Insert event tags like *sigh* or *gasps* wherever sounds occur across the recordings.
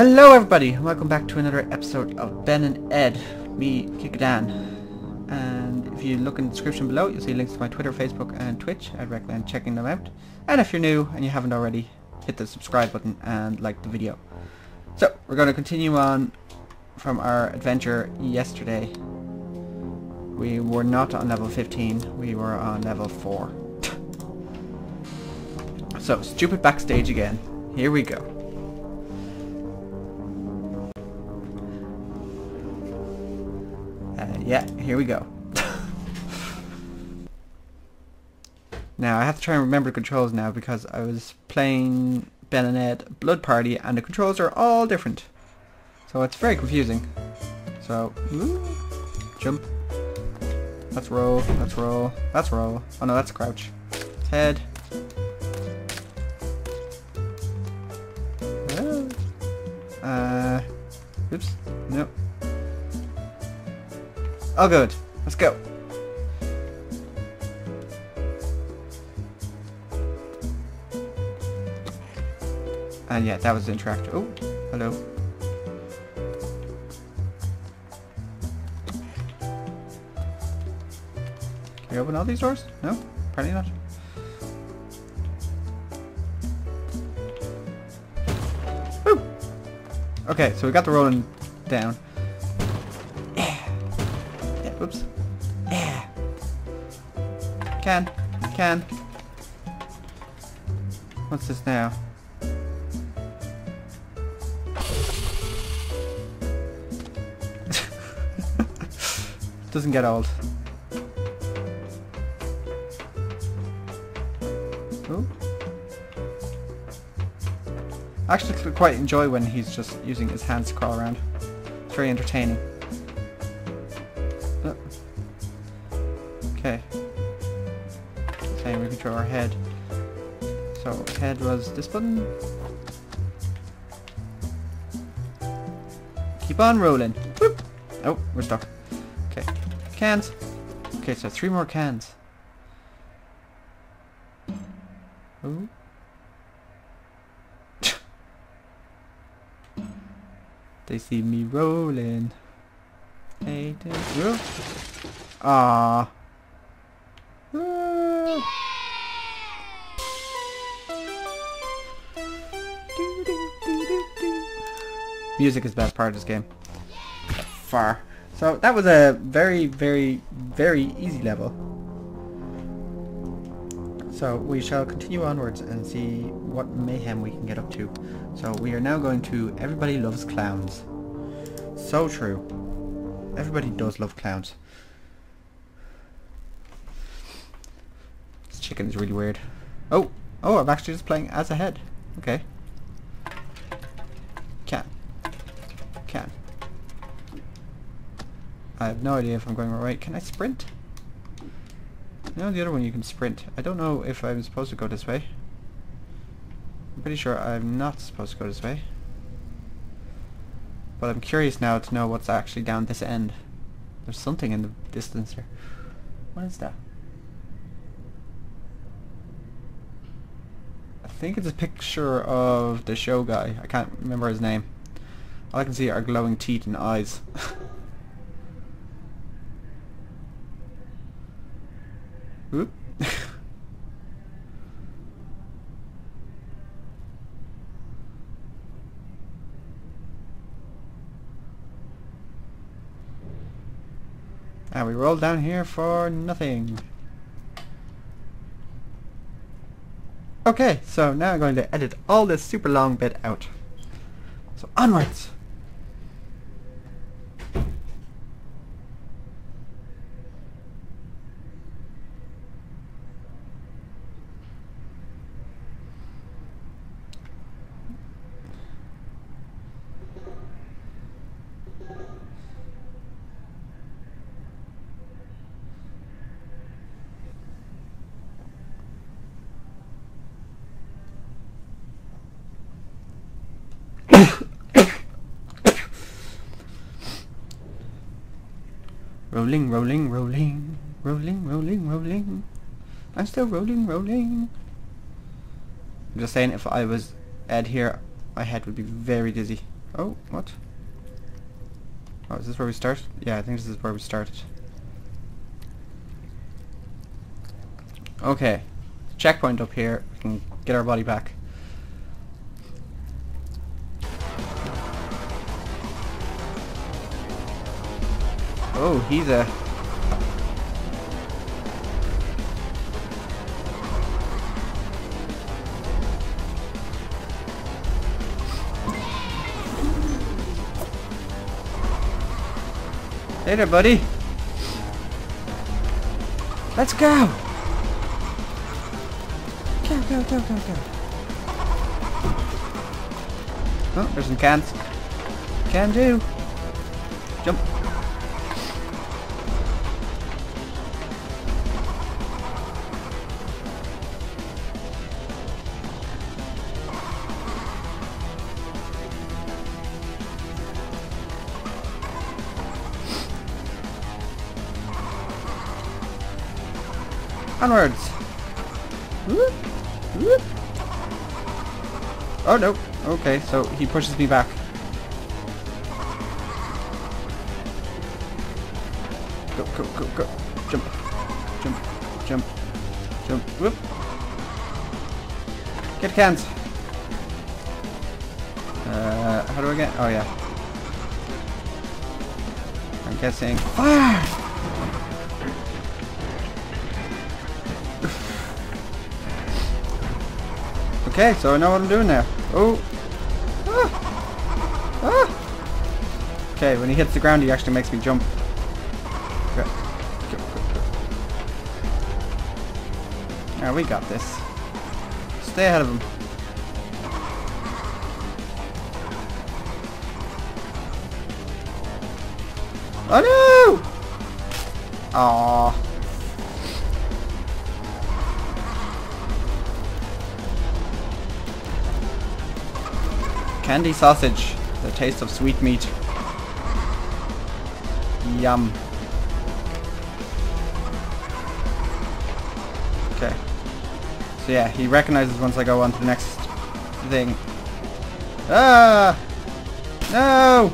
Hello everybody, welcome back to another episode of Ben and Ed, me, KickaDan. And if you look in the description below, you'll see links to my Twitter, Facebook and Twitch. I'd recommend checking them out. And if you're new and you haven't already, hit the subscribe button and like the video. So, we're going to continue on from our adventure yesterday. We were not on level 15, we were on level 4. *laughs* so, stupid backstage again. Here we go. Yeah, here we go. now, I have to try and remember the controls now because I was playing Ben Blood Party and the controls are all different. So it's very confusing. So, jump. Let's roll, let's roll, let's roll. Oh no, that's crouch. Head. Oh good. Let's go. And yeah, that was the interactor. Oh, hello. Can we open all these doors? No? Apparently not. Woo! Okay, so we got the rolling down. Can. Can. What's this now? *laughs* Doesn't get old. Oh. I actually quite enjoy when he's just using his hands to crawl around. It's very entertaining. So, head was this button. Keep on rolling. Whoop. Oh, we're stuck. Okay. Cans. Okay, so three more cans. Ooh. *laughs* they see me rolling. Hey, whoa. Aww. Whoa. Music is the best part of this game. Far. So that was a very, very, very easy level. So we shall continue onwards and see what mayhem we can get up to. So we are now going to Everybody Loves Clowns. So true. Everybody does love clowns. This chicken is really weird. Oh! Oh, I'm actually just playing as a head. Okay. Can. Can. I have no idea if I'm going right. Can I sprint? No, the other one you can sprint. I don't know if I'm supposed to go this way. I'm pretty sure I'm not supposed to go this way. But I'm curious now to know what's actually down this end. There's something in the distance here. What is that? I think it's a picture of the show guy. I can't remember his name. All I can see are glowing teeth and eyes. Oop. and we roll down here for nothing. Okay, so now I'm going to edit all this super long bit out. So onwards! *coughs* Rolling, rolling, rolling, rolling, rolling, rolling. I'm still rolling, rolling. I'm just saying, if I was Ed here, my head would be very dizzy. Oh, what? Oh, is this where we start? Yeah, I think this is where we started. Okay. Checkpoint up here. We can get our body back. Oh, he's a... Hey there, buddy. Let's go. Go, go, go, go, go. Oh, there's some cans. Can do. Jump. Onwards! Oh no. Okay, so he pushes me back. Go, go, go, go. Jump. Jump. Jump. Jump. Whoop. Get cans. Uh, how do I get? Oh yeah. I'm guessing. Fire! Okay, so I know what I'm doing now. Oh! Ah! Ah! Okay, when he hits the ground, he actually makes me jump. Now we got this. Stay ahead of him. Oh no! Aww. Candy sausage. The taste of sweet meat. Yum. Okay. So yeah, he recognizes once I go on to the next thing. Ah! No!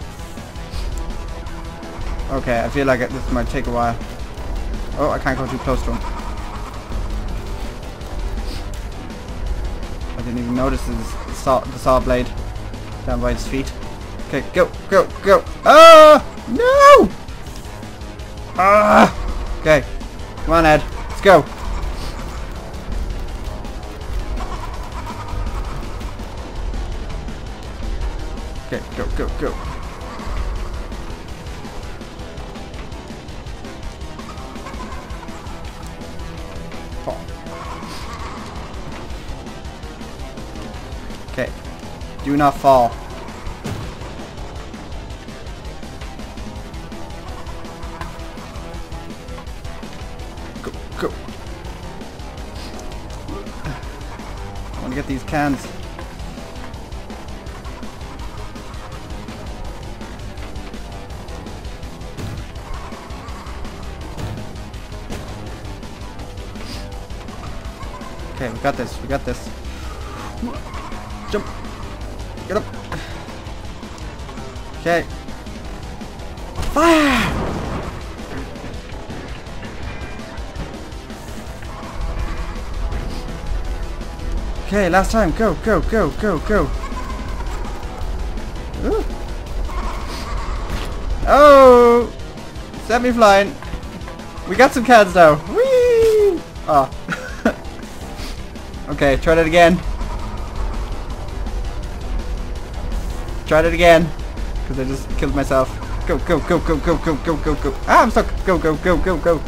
Okay, I feel like it, this might take a while. Oh, I can't go too close to him. I didn't even notice his saw, the saw blade down by his feet. Okay, go, go, go. Ah! No! Ah! Okay. Come on, Ed. Let's go. Okay, go, go, go. Do not fall. Go, go. I want to get these cans. Okay, we got this. We got this. Jump. Get up. Okay. Fire! Okay, last time. Go, go, go, go, go. Ooh. Oh! Set me flying. We got some cans now. Whee! Oh. *laughs* okay, try that again. Tried it again. Because I just killed myself. Go, go, go, go, go, go, go, go, go. Ah, I'm stuck. Go, go, go, go, go.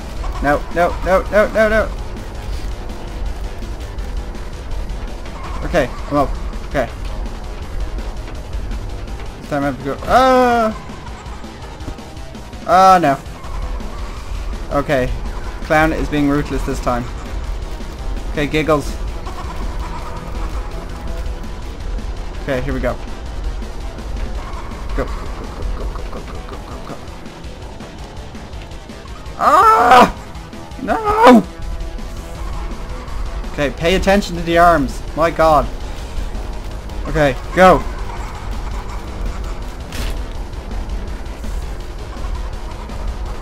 No, no, no, no, no, no. Okay, I'm up. Okay. This time I have to go. Ah! Ah, no. Okay. Clown is being ruthless this time. Okay, giggles. Okay, here we go. Okay, pay attention to the arms. My god. Okay, go.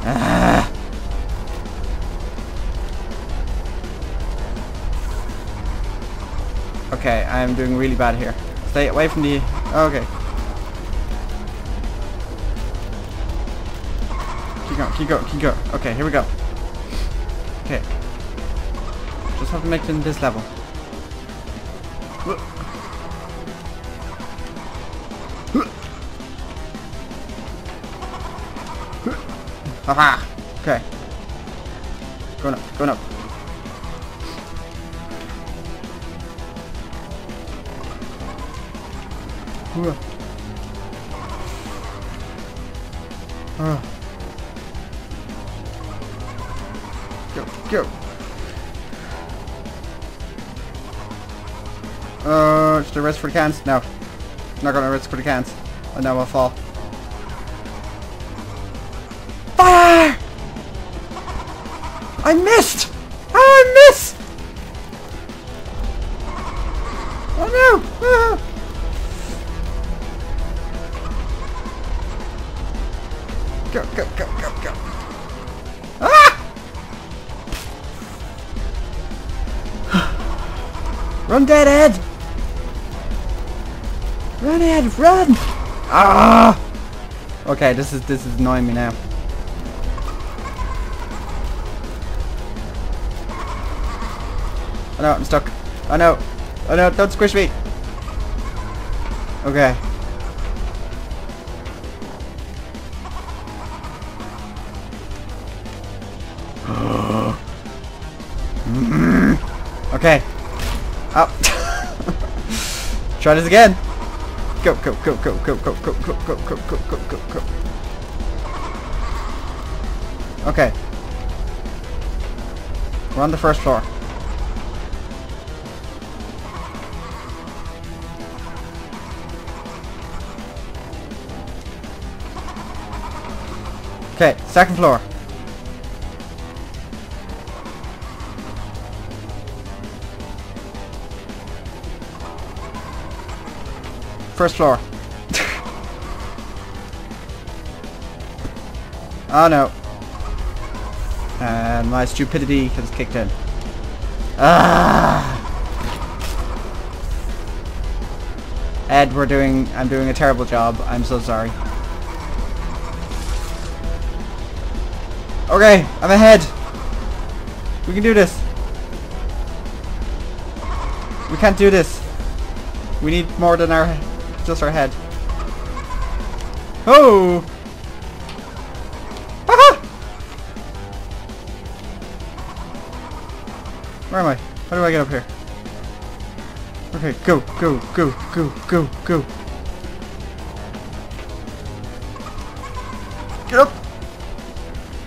Ah. Okay, I'm doing really bad here. Stay away from the... Okay. Keep going, keep going, keep going. Okay, here we go. Okay, just have to make it in this level. Haha! Okay. Going up, going up. Uh. Go, go. Uh, should I rest for the cans? No. Not gonna rest for the cans. I know I'll fall. Fire! I missed! How I miss? Oh no! Ah! Go, go, go, go, go. Ah! *sighs* Run, dead deadhead! Run, Ed, run! Ah! Okay, this is this is annoying me now. Oh no, I'm stuck. Oh no. Oh no, don't squish me. Okay. *gasps* okay. Up. *laughs* Try this again. Go, go, go, go, go, go, go, go, go, go, go, go, go, go. Okay. We're on the first floor. Okay, second floor. First floor. oh no. And my stupidity has kicked in. Ah! Ed, we're doing, I'm doing a terrible job. I'm so sorry. Okay, I'm ahead. We can do this. We can't do this. We need more than our, just our head. Oh! Aha! Where am I? How do I get up here? Okay, go, go, go, go, go, go. Get up!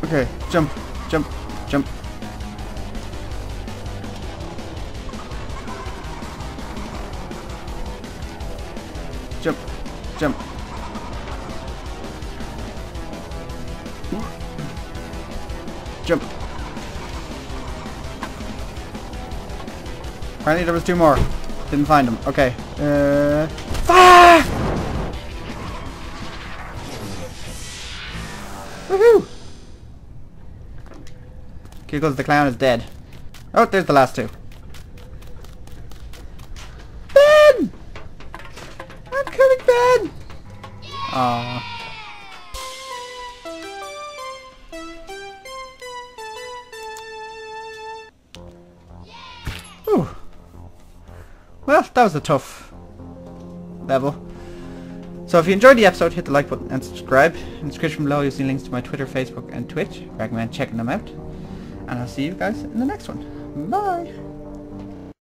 Okay, jump, jump, jump. Jump, jump. Jump. Apparently there was two more. Didn't find them. Okay. Uh, fire! Woohoo! Giggles the clown is dead. Oh, there's the last two. Ben! I'm Ben! Aww. Whew. Well, that was a tough level. So if you enjoyed the episode, hit the like button and subscribe. In the description below you'll see links to my Twitter, Facebook and Twitch. I recommend checking them out. And I'll see you guys in the next one. Bye!